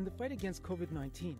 In the fight against COVID 19,